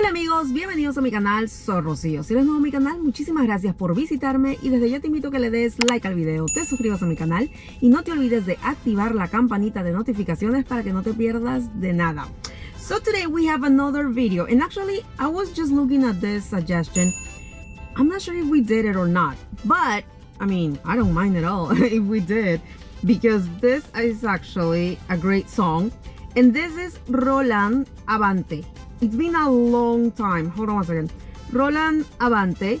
Hola amigos, bienvenidos a mi canal, soy Rocío. Si eres nuevo a mi canal, muchísimas gracias por visitarme y desde ya te invito a que le des like al video, te suscribas a mi canal y no te olvides de activar la campanita de notificaciones para que no te pierdas de nada. So today we have another video and actually I was just looking at this suggestion. I'm not sure if we did it or not, but I mean, I don't mind at all if we did because this is actually a great song and this is Roland Avante. It's been a long time. Hold on one second. Roland Abante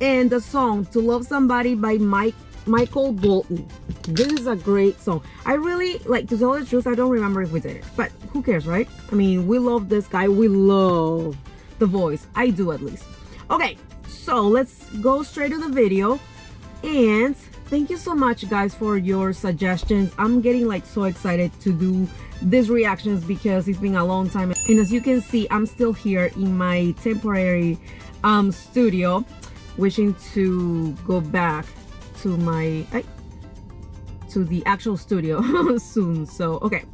and the song To Love Somebody by Mike Michael Bolton. This is a great song. I really, like, to tell the truth, I don't remember if we did it. But who cares, right? I mean, we love this guy. We love the voice. I do, at least. Okay, so let's go straight to the video. And thank you so much, guys, for your suggestions. I'm getting, like, so excited to do these reactions because it's been a long time. And as you can see, I'm still here in my temporary um, studio, wishing to go back to my to the actual studio soon. So okay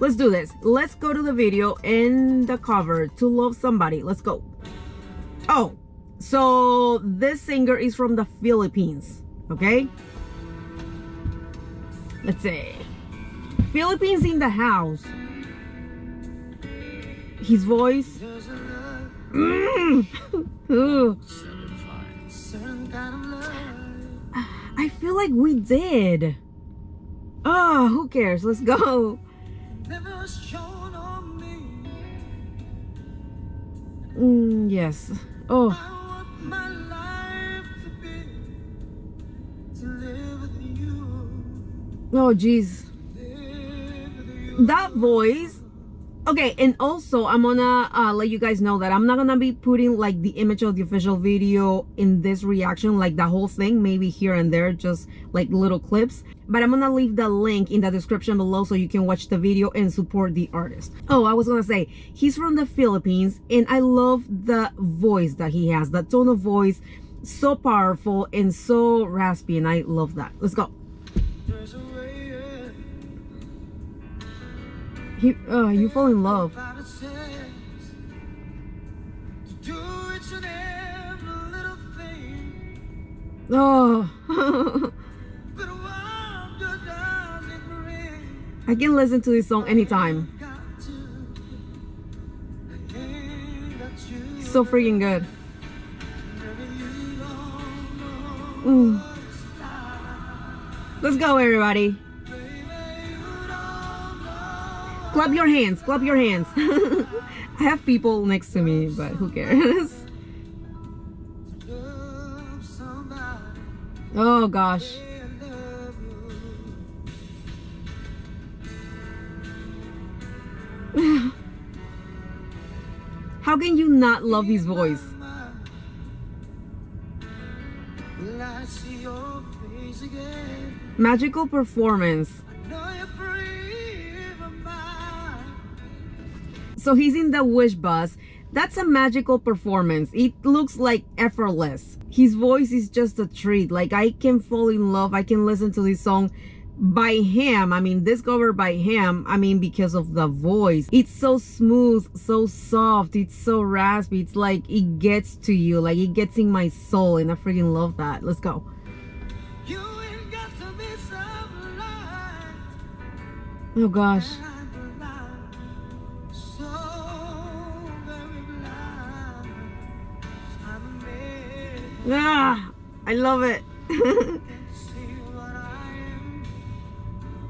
let's do this. Let's go to the video and the cover to love somebody. Let's go. Oh so this singer is from the philippines okay? Let's see. Philippines in the house his voice mm. I feel like we did. Oh, who cares? Let's go. Mm, yes. Oh. Oh, jeez. That voice okay and also i'm gonna uh, let you guys know that i'm not gonna be putting like the image of the official video in this reaction like the whole thing maybe here and there just like little clips. But i'm gonna leave the link in the description below so you can watch the video and support the artist. Oh i was gonna say he's from the philippines and i love the voice that he has the tone of voice so powerful and so raspy and i love that. Let's go He, oh, you fall in love. Oh. I can listen to this song anytime. So freaking good. Mm. Let's go, everybody. Clap your hands, clap your hands. I have people next to me, but who cares? oh gosh. How can you not love his voice? Magical performance. So he's in the wish bus. That's a magical performance. It looks like effortless. His voice is just a treat. Like I can fall in love. I can listen to this song by him. I mean, discovered by him. I mean, because of the voice. It's so smooth, so soft. It's so raspy. It's like it gets to you. Like it gets in my soul. And I freaking love that. Let's go. Oh gosh. Ah, I love it.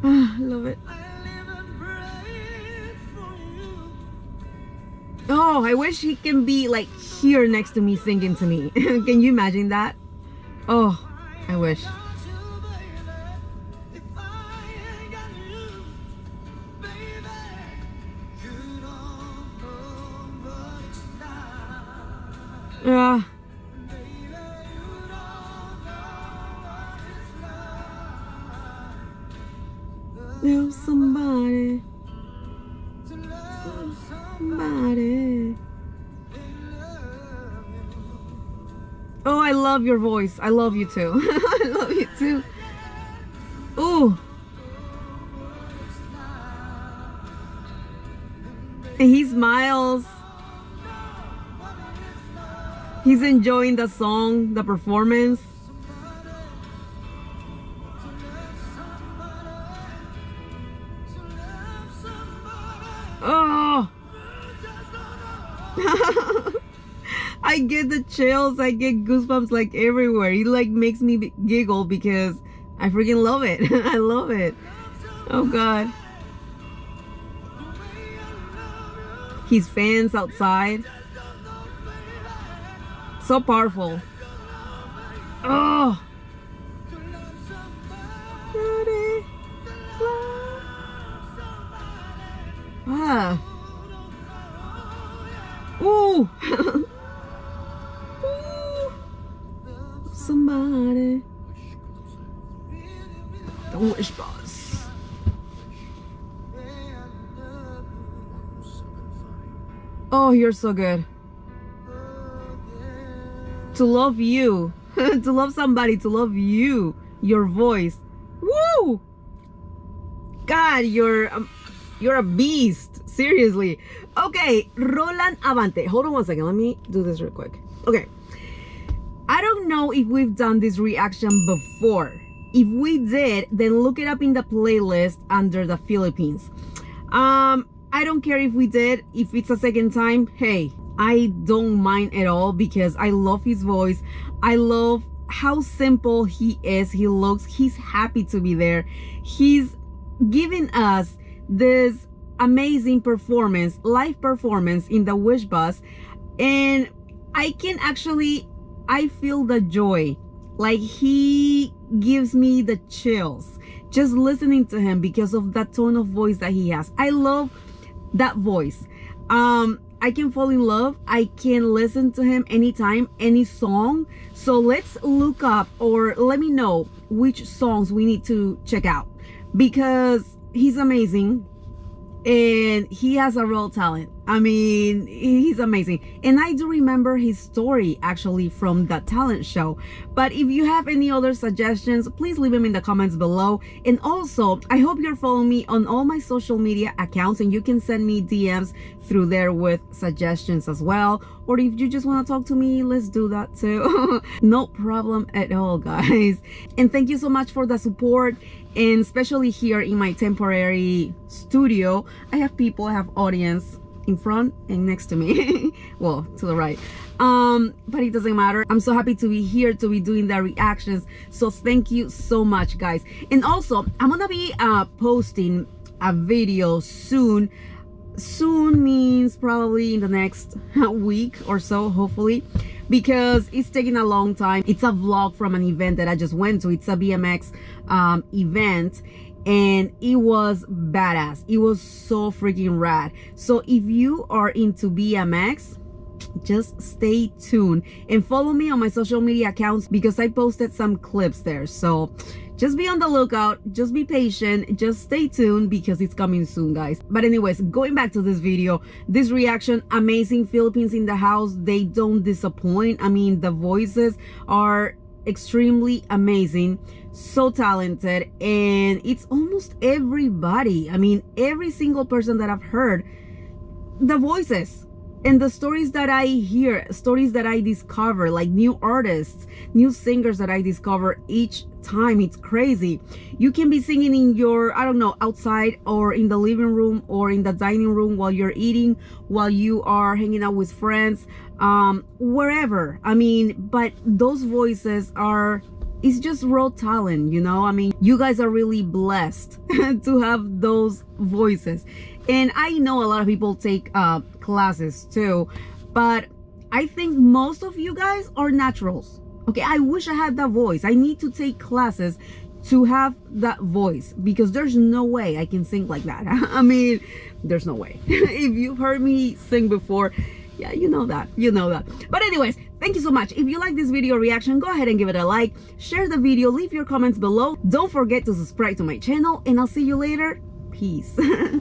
ah, love it. Oh, I wish he can be like here next to me singing to me. can you imagine that? Oh, I wish. Ah. Love somebody. Somebody. Oh, I love your voice. I love you too. I love you too. Ooh. He smiles. He's enjoying the song, the performance. I get the chills. I get goosebumps like everywhere. He like makes me giggle because I freaking love it. I love it. Oh God. His fans outside. So powerful. Oh. Somebody. The wish bus. Oh, you're so good. To love you. to love somebody, to love you. Your voice. Woo! God, you're um, you're a beast. Seriously. Okay, Roland Abante. Hold on one second. Let me do this real quick. Okay. I don't know if we've done this reaction before. If we did, then look it up in the playlist under the Philippines. Um, I don't care if we did. If it's a second time, hey, I don't mind at all because I love his voice. I love how simple he is. He looks, he's happy to be there. He's giving us this amazing performance, live performance in the Wish Bus. And I can actually, I feel the joy. Like he gives me the chills just listening to him because of that tone of voice that he has. I love that voice. Um, I can fall in love. I can listen to him anytime, any song. So let's look up or let me know which songs we need to check out because he's amazing and he has a real talent. I mean, he's amazing. And I do remember his story actually from the talent show. But if you have any other suggestions, please leave them in the comments below. And also, I hope you're following me on all my social media accounts and you can send me DMs through there with suggestions as well. Or if you just want to talk to me, let's do that too. no problem at all, guys. And thank you so much for the support and especially here in my temporary studio i have people I have audience in front and next to me. Well to the right. Um but it doesn't matter. I'm so happy to be here to be doing the reactions. So thank you so much guys. And also i'm gonna be uh posting a video soon. Soon means probably in the next week or so hopefully because it's taking a long time. It's a vlog from an event that i just went to. It's a bmx um, event and it was badass. It was so freaking rad. So if you are into bmx just stay tuned and follow me on my social media accounts because i posted some clips there. So just be on the lookout. Just be patient. Just stay tuned because it's coming soon guys. But anyways going back to this video this reaction amazing philippines in the house. They don't disappoint. I mean the voices are extremely amazing so talented and it's almost everybody i mean every single person that i've heard the voices and the stories that I hear, stories that I discover, like new artists, new singers that I discover each time. It's crazy. You can be singing in your, I don't know, outside or in the living room or in the dining room while you're eating, while you are hanging out with friends, um, wherever. I mean, but those voices are it's just raw talent you know? I mean you guys are really blessed to have those voices. And i know a lot of people take uh classes too but i think most of you guys are naturals. Okay i wish i had that voice. I need to take classes to have that voice because there's no way i can sing like that. I mean there's no way. If you've heard me sing before yeah you know that. You know that. But anyways thank you so much. If you like this video reaction go ahead and give it a like. Share the video. Leave your comments below. Don't forget to subscribe to my channel and i'll see you later. Peace